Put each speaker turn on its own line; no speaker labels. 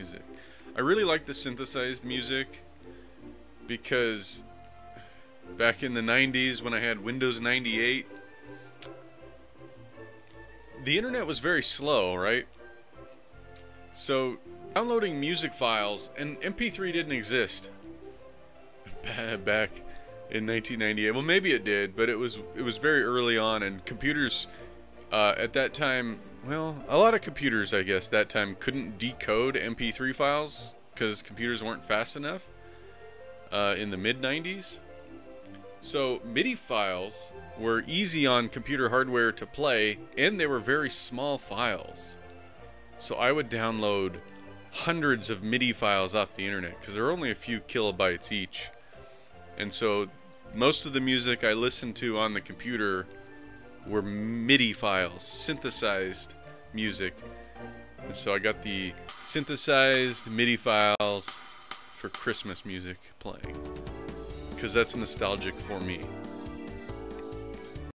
music. I really like the synthesized music because back in the 90s when I had Windows 98, the internet was very slow, right? So downloading music files and MP3 didn't exist back in 1998. Well, maybe it did, but it was it was very early on, and computers uh, at that time, well, a lot of computers, I guess, that time couldn't decode MP3 files because computers weren't fast enough uh, in the mid 90s. So MIDI files were easy on computer hardware to play, and they were very small files. So I would download hundreds of MIDI files off the internet because they're only a few kilobytes each. And so most of the music I listened to on the computer were MIDI files, synthesized music. And so I got the synthesized MIDI files for Christmas music playing. Because that's nostalgic for me.